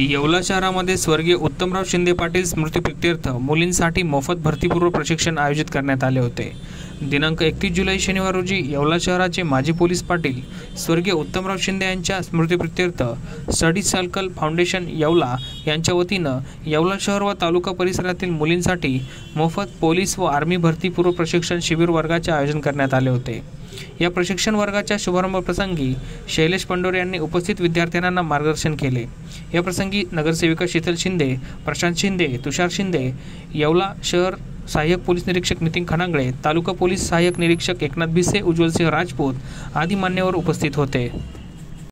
येवला शहरामध्ये स्वर्गीय उत्तमराव शिंदे पाटील स्मृतिप्रित्यर्थ मुलींसाठी मोफत भरतीपूर्व प्रशिक्षण आयोजित करण्यात आले होते. दिनांक एकतीस जुलै शनिवार रोजी येवला शहराचे माजी पोलीस पाटील स्वर्गीय उत्तमराव शिंदे यांच्या स्मृतिप्रित्यर्थ स्टडी सर्कल फाउंडेशन येवला यांच्या वतीनं येवला शहर व तालुका परिसरातील मुलींसाठी मोफत पोलीस व आर्मी भरतीपूर्व प्रशिक्षण शिबिर वर्गाचे आयोजन करण्यात आले होते. या प्रशिक्षण वर्गाच्या शुभारंभ प्रसंगी शैलेश पंडोरे यांनी उपस्थित विद्यार्थ्यांना मार्गदर्शन केले. या प्रसंगी नगरसेविका शीतल शिंदे प्रशांत शिंदे तुषार शिंदे येवला शहर सहाय्यक पोलीस निरीक्षक नितीन खनांगळे तालुका पोलीस सहाय्यक निरीक्षक एकनाथ भिसे उज्ज्वलसिंह राजपूत आदी मान्यवर उपस्थित होते.